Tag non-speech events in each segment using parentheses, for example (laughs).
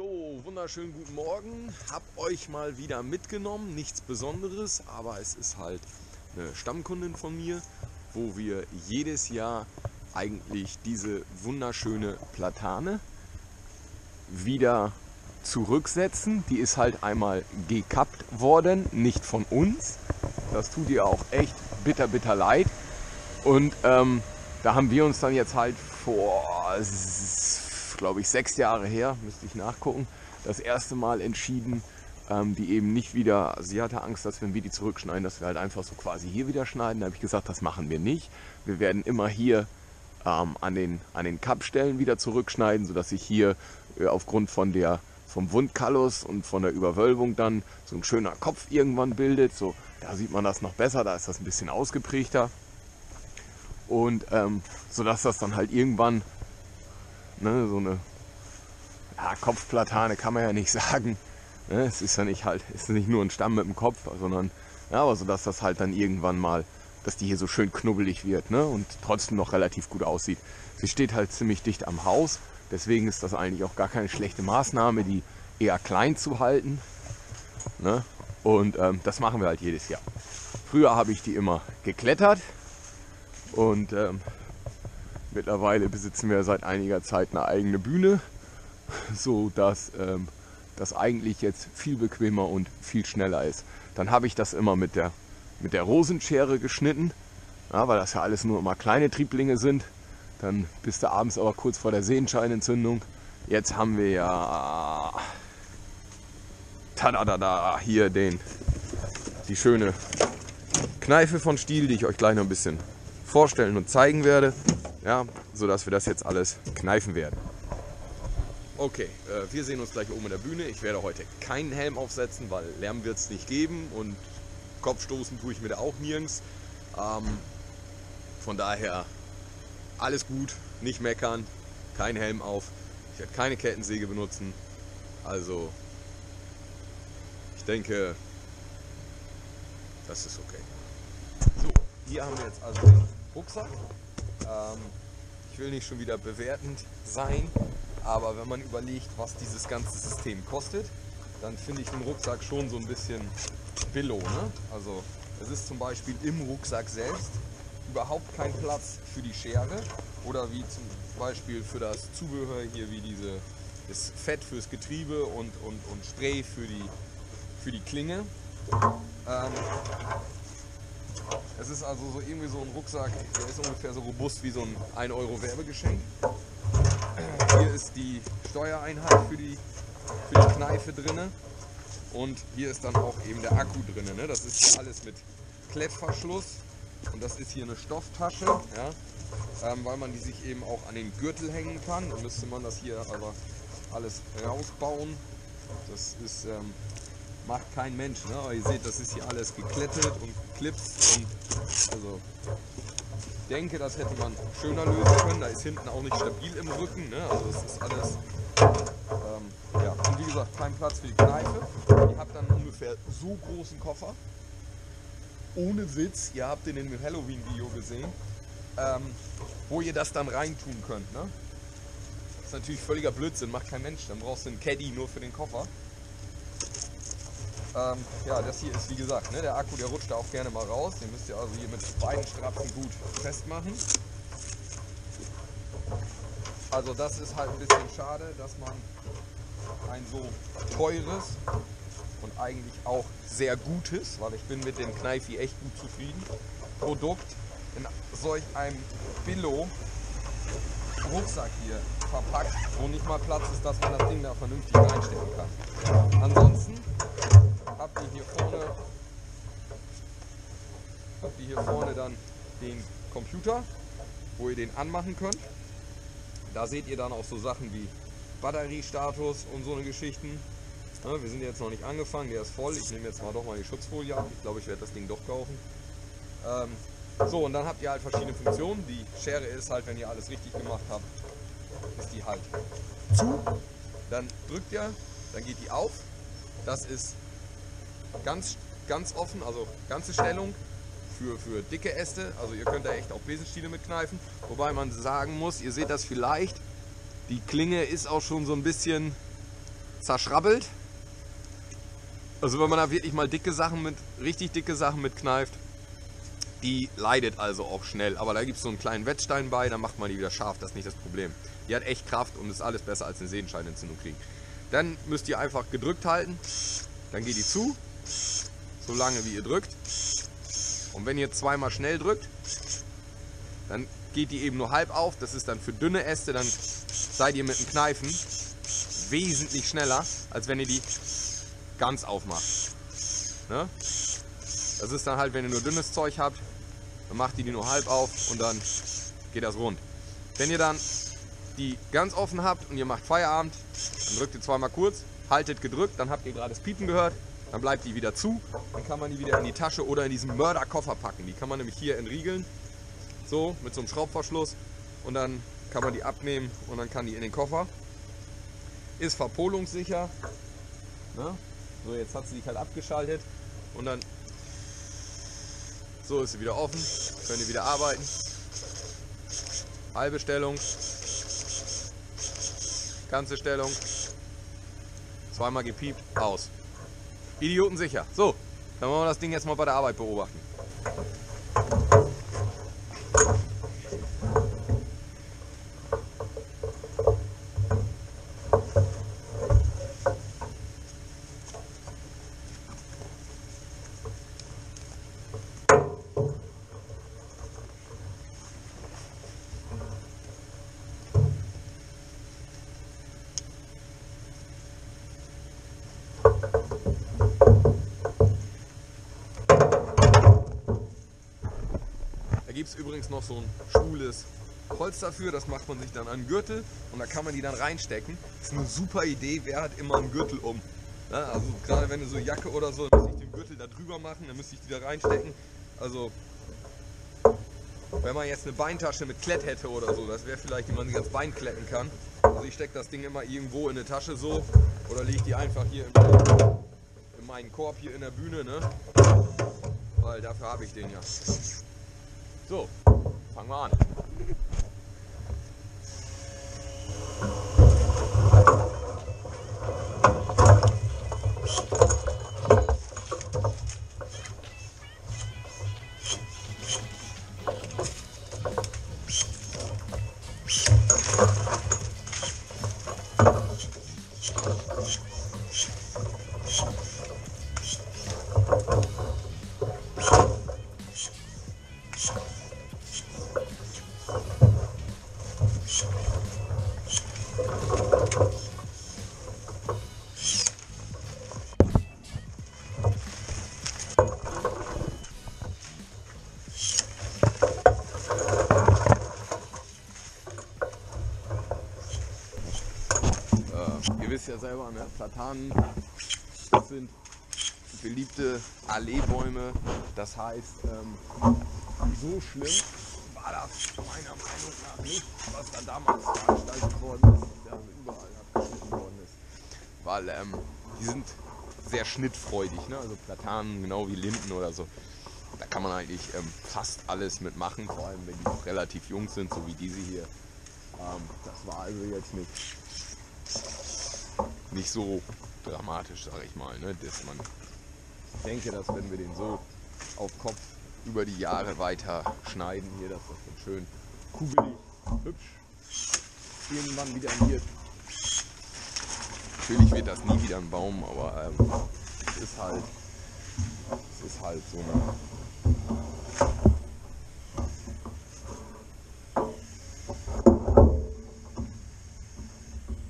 So, wunderschönen guten Morgen. Hab euch mal wieder mitgenommen. Nichts Besonderes, aber es ist halt eine Stammkundin von mir, wo wir jedes Jahr eigentlich diese wunderschöne Platane wieder zurücksetzen. Die ist halt einmal gekappt worden, nicht von uns. Das tut ihr auch echt bitter, bitter leid. Und ähm, da haben wir uns dann jetzt halt vor glaube ich, sechs Jahre her, müsste ich nachgucken, das erste Mal entschieden, ähm, die eben nicht wieder, sie hatte Angst, dass wenn wir die zurückschneiden, dass wir halt einfach so quasi hier wieder schneiden. Da habe ich gesagt, das machen wir nicht. Wir werden immer hier ähm, an den, an den Kappstellen wieder zurückschneiden, sodass sich hier äh, aufgrund von der, vom Wundkallus und von der Überwölbung dann so ein schöner Kopf irgendwann bildet. So, da sieht man das noch besser, da ist das ein bisschen ausgeprägter. Und ähm, sodass das dann halt irgendwann Ne, so eine ja, Kopfplatane kann man ja nicht (laughs) sagen. Ne, es ist ja nicht halt, ist nicht nur ein Stamm mit dem Kopf, sondern ja, aber so dass das halt dann irgendwann mal, dass die hier so schön knubbelig wird ne, und trotzdem noch relativ gut aussieht. Sie steht halt ziemlich dicht am Haus, deswegen ist das eigentlich auch gar keine schlechte Maßnahme, die eher klein zu halten. Ne? Und ähm, das machen wir halt jedes Jahr. Früher habe ich die immer geklettert und ähm, Mittlerweile besitzen wir seit einiger Zeit eine eigene Bühne, so dass ähm, das eigentlich jetzt viel bequemer und viel schneller ist. Dann habe ich das immer mit der, mit der Rosenschere geschnitten, ja, weil das ja alles nur immer kleine Trieblinge sind. Dann bist du abends aber kurz vor der Sehenscheinentzündung. Jetzt haben wir ja tada hier den, die schöne Kneife von Stiel, die ich euch gleich noch ein bisschen vorstellen und zeigen werde ja, sodass wir das jetzt alles kneifen werden. Okay, äh, wir sehen uns gleich oben in der Bühne. Ich werde heute keinen Helm aufsetzen, weil Lärm wird es nicht geben und Kopfstoßen tue ich mir da auch nirgends. Ähm, von daher alles gut, nicht meckern, kein Helm auf. Ich werde keine Kettensäge benutzen. Also ich denke, das ist okay. So, hier haben wir jetzt also den Rucksack. Ähm, ich will nicht schon wieder bewertend sein, aber wenn man überlegt, was dieses ganze System kostet, dann finde ich den Rucksack schon so ein bisschen billow. Ne? Also es ist zum Beispiel im Rucksack selbst überhaupt kein Platz für die Schere oder wie zum Beispiel für das Zubehör hier wie diese das Fett fürs Getriebe und, und, und Spray für die, für die Klinge. Ähm, ist also so irgendwie so ein Rucksack, der ist ungefähr so robust wie so ein 1 Euro Werbegeschenk. Hier ist die Steuereinheit für die, für die Kneife drin. Und hier ist dann auch eben der Akku drin. Ne? Das ist hier alles mit Klettverschluss. Und das ist hier eine Stofftasche, ja? ähm, weil man die sich eben auch an den Gürtel hängen kann. Dann müsste man das hier aber alles rausbauen. Das ist ähm, macht kein Mensch. Ne? Aber ihr seht, das ist hier alles geklettet und geklipst. Und also ich denke, das hätte man schöner lösen können. Da ist hinten auch nicht stabil im Rücken. Ne? Also es ist alles. Ähm, ja. Und wie gesagt, kein Platz für die Kneife. Ihr habt dann ungefähr so großen Koffer. Ohne Sitz. Ihr habt den in dem Halloween-Video gesehen. Ähm, wo ihr das dann reintun könnt. Ne? Das ist natürlich völliger Blödsinn, macht kein Mensch. Dann brauchst du einen Caddy nur für den Koffer. Ähm, ja, das hier ist wie gesagt, ne, der Akku, der rutscht da auch gerne mal raus. Den müsst ihr also hier mit beiden Strapsen gut festmachen. Also das ist halt ein bisschen schade, dass man ein so teures und eigentlich auch sehr gutes, weil ich bin mit dem Kneifi echt gut zufrieden, Produkt in solch einem Billo Rucksack hier verpackt, wo nicht mal Platz ist, dass man das Ding da vernünftig reinstecken kann. Ansonsten habt ihr hier vorne habt ihr hier vorne dann den Computer, wo ihr den anmachen könnt. Da seht ihr dann auch so Sachen wie Batteriestatus und so eine Geschichten. Ja, wir sind jetzt noch nicht angefangen, der ist voll. Ich nehme jetzt mal doch mal die Schutzfolie ab. Ich glaube, ich werde das Ding doch kaufen. Ähm, so, und dann habt ihr halt verschiedene Funktionen. Die Schere ist halt, wenn ihr alles richtig gemacht habt, ist die halt zu. Dann drückt ihr, dann geht die auf. Das ist ganz, ganz offen, also ganze Stellung für, für dicke Äste. Also ihr könnt da echt auch Besenstiele mitkneifen. Wobei man sagen muss, ihr seht das vielleicht, die Klinge ist auch schon so ein bisschen zerschrabbelt. Also wenn man da wirklich mal dicke Sachen mit, richtig dicke Sachen mitkneift, die leidet also auch schnell. Aber da gibt es so einen kleinen Wettstein bei, dann macht man die wieder scharf, das ist nicht das Problem. Die hat echt Kraft und ist alles besser als eine Sehenscheinentzündung kriegen. Dann müsst ihr einfach gedrückt halten, dann geht die zu, so lange wie ihr drückt. Und wenn ihr zweimal schnell drückt, dann geht die eben nur halb auf. Das ist dann für dünne Äste, dann seid ihr mit dem Kneifen wesentlich schneller, als wenn ihr die ganz aufmacht. Ne? Das ist dann halt, wenn ihr nur dünnes Zeug habt, dann macht ihr die nur halb auf und dann geht das rund. Wenn ihr dann die ganz offen habt und ihr macht Feierabend, dann drückt ihr zweimal kurz, haltet gedrückt, dann habt ihr gerade das Piepen gehört, dann bleibt die wieder zu, dann kann man die wieder in die Tasche oder in diesen Mörderkoffer packen. Die kann man nämlich hier entriegeln, so mit so einem Schraubverschluss und dann kann man die abnehmen und dann kann die in den Koffer. Ist verpolungssicher. Ne? So, jetzt hat sie sich halt abgeschaltet und dann so ist sie wieder offen, könnt ihr wieder arbeiten. Halbe Stellung, ganze Stellung, zweimal gepiept, aus. Idioten sicher. So, dann wollen wir das Ding jetzt mal bei der Arbeit beobachten. Es übrigens noch so ein schwules Holz dafür, das macht man sich dann an den Gürtel und da kann man die dann reinstecken. Ist eine super Idee, wer hat immer einen Gürtel um? Ja, also gerade wenn du so Jacke oder so, dann müsste ich den Gürtel da drüber machen, dann müsste ich die da reinstecken. Also wenn man jetzt eine Beintasche mit Klett hätte oder so, das wäre vielleicht, wie man sich ans Bein kletten kann. Also ich stecke das Ding immer irgendwo in eine Tasche so oder lege die einfach hier in in meinen Korb hier in der Bühne, ne? Weil dafür habe ich den ja. Wir an. Ja selber, ne? Platanen sind beliebte Alleebäume. Das heißt, ähm, so schlimm war das meiner Meinung nach nicht, was da damals veranstaltet worden ist, da überall abgeschnitten worden ist. Weil ähm, die sind sehr schnittfreudig, ne? also Platanen genau wie Linden oder so. Da kann man eigentlich ähm, fast alles mitmachen, vor allem wenn die noch relativ jung sind, so wie diese hier. Ähm, das war also jetzt nicht, nicht so dramatisch, sage ich mal. Ne? Dass man, ich denke, dass wenn wir den so auf Kopf über die Jahre weiter schneiden, hier, dass das dann schön kugelig, hübsch irgendwann wieder wird. Natürlich wird das nie wieder ein Baum, aber ähm, es ist halt, es ist halt so eine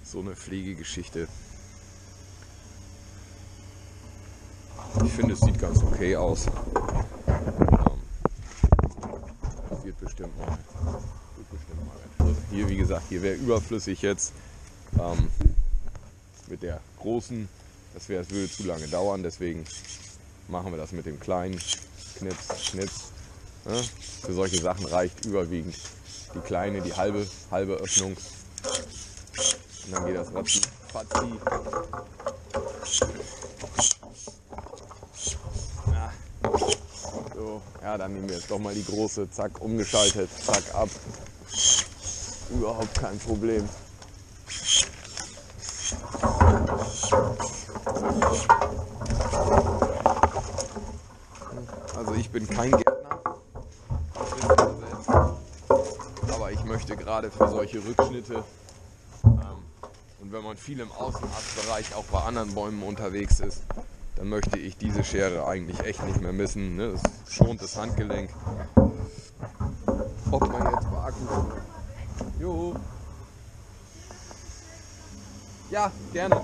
so eine Pflegegeschichte. Ich finde, es sieht ganz okay aus. Ähm, wird bestimmt mal. Wird bestimmt mal hier, wie gesagt, hier wäre überflüssig jetzt ähm, mit der großen. Das, wär, das würde zu lange dauern, deswegen machen wir das mit dem kleinen Knips, Schnips. Ne? Für solche Sachen reicht überwiegend die kleine, die halbe, halbe Öffnung. Und dann geht das ratzi, fatzi. Ja. So, ja, dann nehmen wir jetzt doch mal die große, zack, umgeschaltet, zack, ab. Überhaupt kein Problem. Also ich bin kein Gärtner, aber ich möchte gerade für solche Rückschnitte ähm, und wenn man viel im Außenastbereich auch bei anderen Bäumen unterwegs ist, dann möchte ich diese Schere eigentlich echt nicht mehr missen. Ne? Das schont das Handgelenk. Ob man jetzt bei Akku. Jo. Ja, gerne,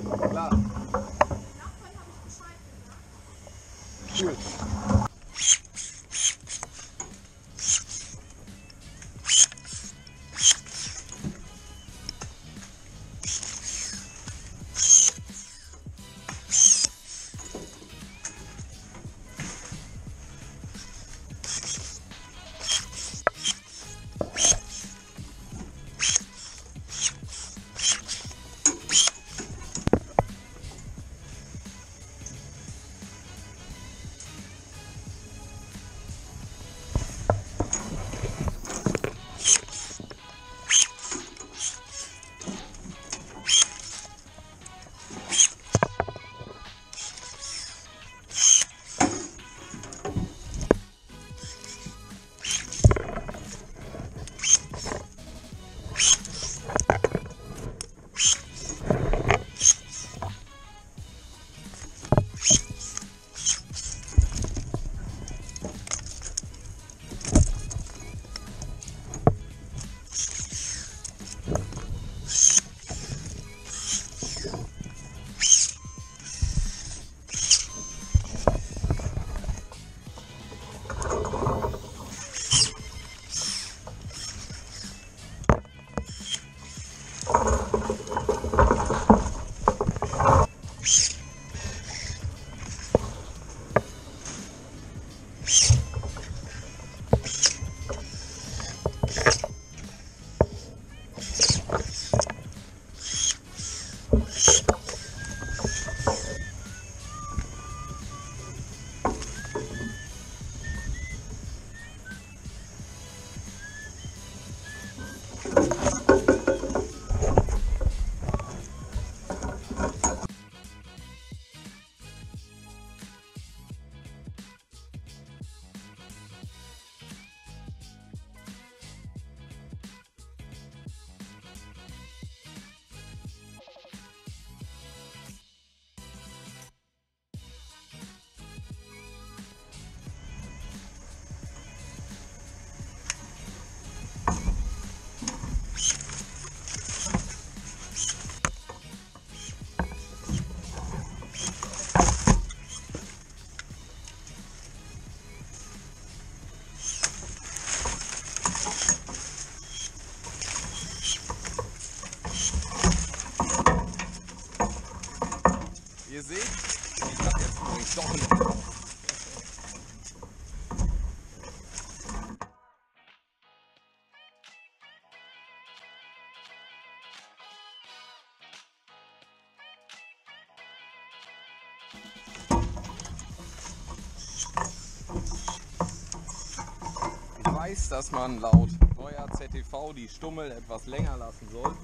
weiß, dass man laut neuer ZTV die Stummel etwas länger lassen soll.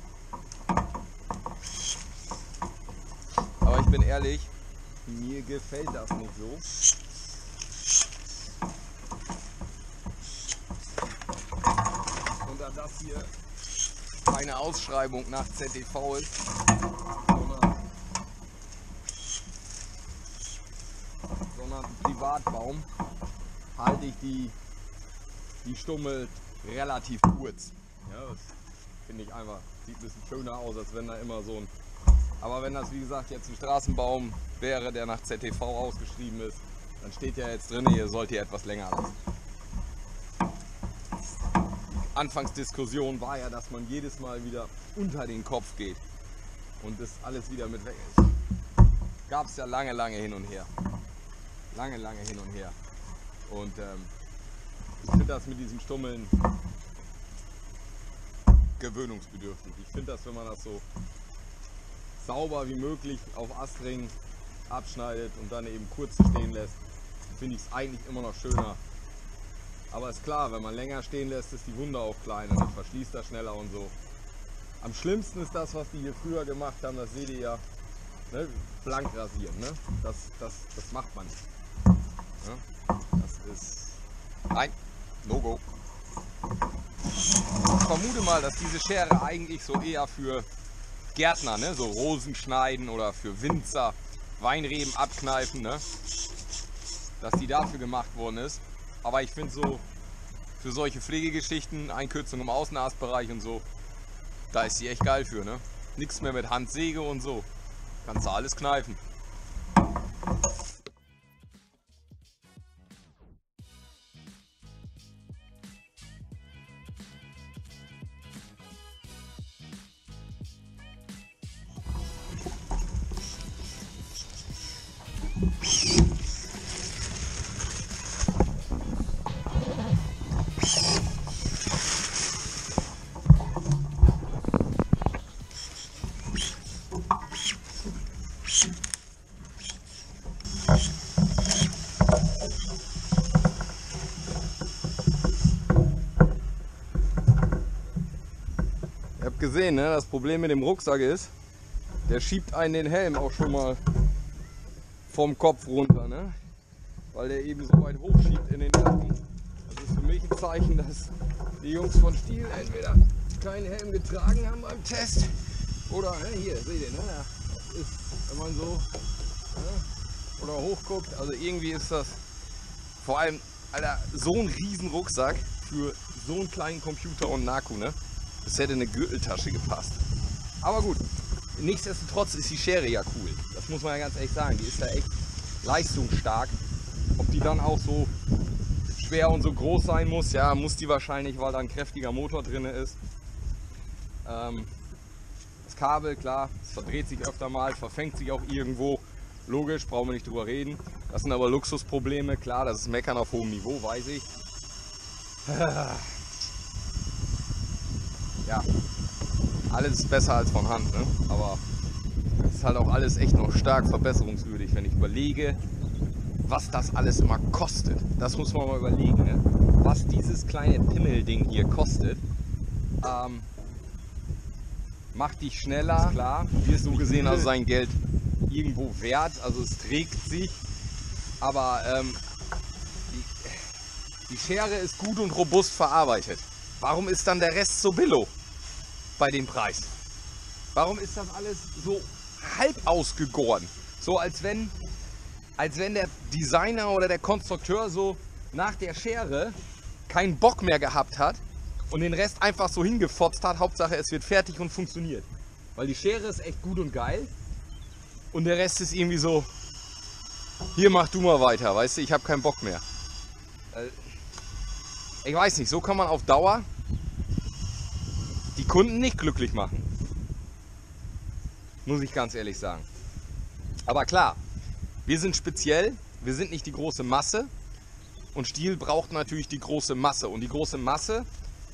Aber ich bin ehrlich, mir gefällt das nicht so. Und da das hier keine Ausschreibung nach ZTV ist, sondern, sondern ein Privatbaum, halte ich die, die Stummel relativ kurz. Ja, das finde ich einfach, sieht ein bisschen schöner aus, als wenn da immer so ein aber wenn das wie gesagt jetzt ein Straßenbaum wäre, der nach ZTV ausgeschrieben ist, dann steht ja jetzt drin, ihr sollt hier etwas länger lassen. Anfangsdiskussion war ja, dass man jedes Mal wieder unter den Kopf geht und das alles wieder mit weg ist. Gab es ja lange, lange hin und her. Lange, lange hin und her. Und ähm, ich finde das mit diesen Stummeln gewöhnungsbedürftig. Ich finde das, wenn man das so sauber wie möglich auf Astring abschneidet und dann eben kurz stehen lässt, finde ich es eigentlich immer noch schöner. Aber ist klar, wenn man länger stehen lässt, ist die Wunde auch kleiner, dann verschließt er schneller und so. Am schlimmsten ist das, was die hier früher gemacht haben, das seht ihr ja. ne, blank rasieren. Ne? Das, das, das macht man nicht. Ne? Das ist. Nein, no go. Ich vermute mal, dass diese Schere eigentlich so eher für Gärtner, ne? so Rosen schneiden oder für Winzer, Weinreben abkneifen, ne? dass die dafür gemacht worden ist. Aber ich finde so für solche Pflegegeschichten, Einkürzung im Außenastbereich und so, da ist sie echt geil für. Ne? Nichts mehr mit Handsäge und so. Kannst du alles kneifen. Gesehen, ne? das Problem mit dem Rucksack ist, der schiebt einen den Helm auch schon mal vom Kopf runter, ne? weil der eben so weit hoch schiebt in den Nacken. Das ist für mich ein Zeichen, dass die Jungs von Stiel entweder keinen Helm getragen haben beim Test oder ne, hier, seht ihr, ne? das ist, wenn man so ne, oder hochguckt, also irgendwie ist das vor allem, Alter, so ein riesen Rucksack für so einen kleinen Computer und Naku, ne? Das hätte in eine Gürteltasche gepasst. Aber gut, nichtsdestotrotz ist die Schere ja cool. Das muss man ja ganz ehrlich sagen. Die ist ja echt leistungsstark. Ob die dann auch so schwer und so groß sein muss, ja, muss die wahrscheinlich, weil da ein kräftiger Motor drin ist. Ähm, das Kabel, klar, es verdreht sich öfter mal, verfängt sich auch irgendwo. Logisch, brauchen wir nicht drüber reden. Das sind aber Luxusprobleme, klar, das ist Meckern auf hohem Niveau, weiß ich. (laughs) ja, alles ist besser als von Hand, ne? aber es ist halt auch alles echt noch stark verbesserungswürdig, wenn ich überlege, was das alles immer kostet. Das muss man mal überlegen, ne? was dieses kleine Pimmelding hier kostet. Ähm, macht dich schneller, klar, wirst du gesehen also sein Geld irgendwo wert, also es trägt sich, aber ähm, die, die Schere ist gut und robust verarbeitet. Warum ist dann der Rest so billo bei dem Preis? Warum ist das alles so halb ausgegoren? So als wenn, als wenn der Designer oder der Konstrukteur so nach der Schere keinen Bock mehr gehabt hat und den Rest einfach so hingefotzt hat. Hauptsache es wird fertig und funktioniert. Weil die Schere ist echt gut und geil und der Rest ist irgendwie so, hier mach du mal weiter, weißt du, ich habe keinen Bock mehr. Äh, ich weiß nicht, so kann man auf Dauer die Kunden nicht glücklich machen. Muss ich ganz ehrlich sagen. Aber klar, wir sind speziell, wir sind nicht die große Masse und Stiel braucht natürlich die große Masse. Und die große Masse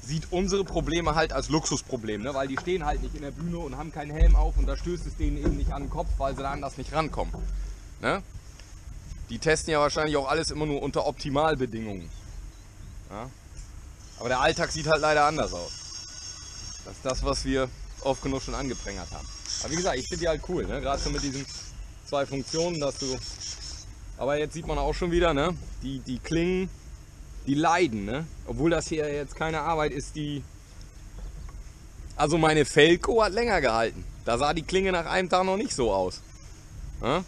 sieht unsere Probleme halt als Luxusproblem, ne? weil die stehen halt nicht in der Bühne und haben keinen Helm auf und da stößt es denen eben nicht an den Kopf, weil sie da anders nicht rankommen. Ne? Die testen ja wahrscheinlich auch alles immer nur unter Optimalbedingungen. Ja? Aber der Alltag sieht halt leider anders aus. Das ist das, was wir oft genug schon angeprangert haben. Aber wie gesagt, ich finde die halt cool, ne? gerade so mit diesen zwei Funktionen, dass du. Aber jetzt sieht man auch schon wieder, ne? die, die Klingen, die leiden. Ne? Obwohl das hier jetzt keine Arbeit ist, die. Also meine Felco hat länger gehalten. Da sah die Klinge nach einem Tag noch nicht so aus. Ja?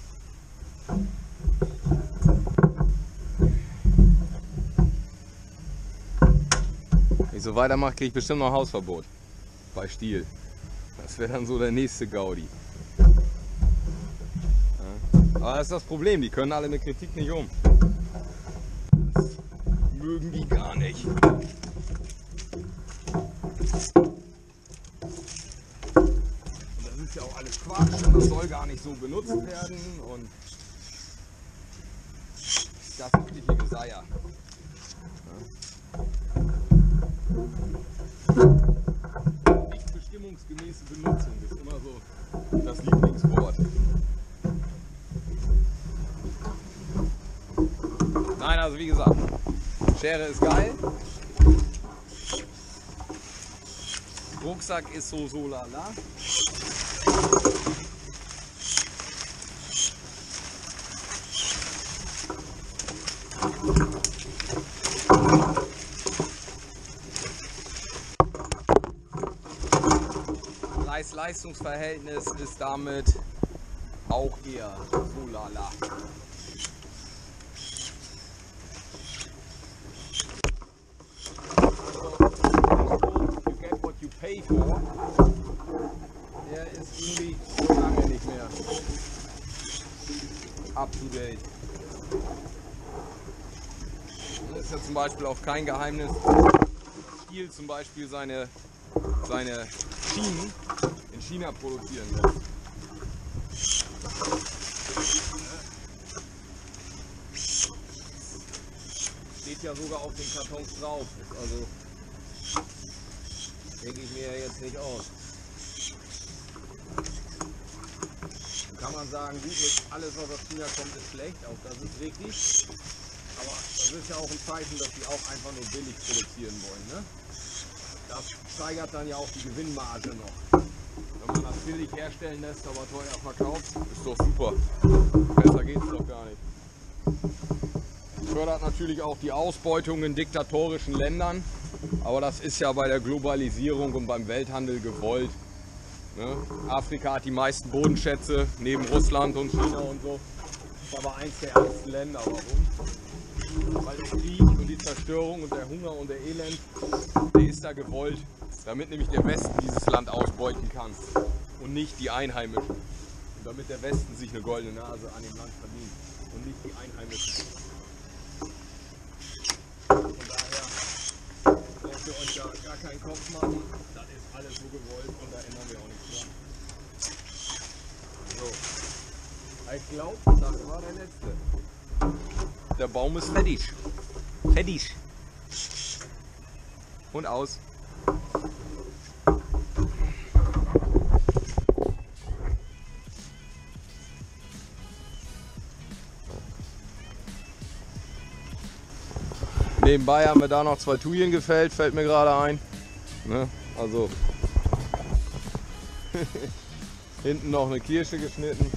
Wenn ich so weitermache, kriege ich bestimmt noch Hausverbot. Bei Stiel. Das wäre dann so der nächste Gaudi. Aber das ist das Problem, die können alle mit Kritik nicht um. Das mögen die gar nicht. Und das ist ja auch alles Quatsch und das soll gar nicht so benutzt werden und das richtige Geseier. Leere ist geil. Rucksack ist so so lala. Leistungsverhältnis ist damit auch eher so lala. Der ist irgendwie so lange nicht mehr up to date. Das ist ja zum Beispiel auch kein Geheimnis. Stiel zum Beispiel seine, seine Schienen in China produzieren lässt. Steht ja sogar auf den Kartons drauf. Also denke ich mir jetzt nicht aus. Dann kann man sagen, gut, alles was aus China kommt ist schlecht, auch das ist richtig. Aber das ist ja auch ein Zeichen, dass die auch einfach nur billig produzieren wollen. Ne? Das steigert dann ja auch die Gewinnmarge noch. Wenn man das billig herstellen lässt, aber teuer verkauft, ist doch super. Besser geht's doch gar nicht. Fördert natürlich auch die Ausbeutung in diktatorischen Ländern, aber das ist ja bei der Globalisierung und beim Welthandel gewollt. Ne? Afrika hat die meisten Bodenschätze neben Russland und China und so. Ist aber eins der ärmsten Länder. Warum? Weil der Krieg und die Zerstörung und der Hunger und der Elend, der ist da gewollt, damit nämlich der Westen dieses Land ausbeuten kann und nicht die Einheimischen. Und damit der Westen sich eine goldene Nase an dem Land verdient und nicht die Einheimischen. Von daher braucht ihr euch da gar keinen Kopf machen. Das ist alles so gewollt und da ändern wir auch nichts dran. So. Ich glaube, das war der letzte. Der Baum ist fertig. Fertig. Und aus. Nebenbei haben wir da noch zwei Tuyen gefällt, fällt mir gerade ein. Ne? Also (laughs) hinten noch eine Kirsche geschnitten.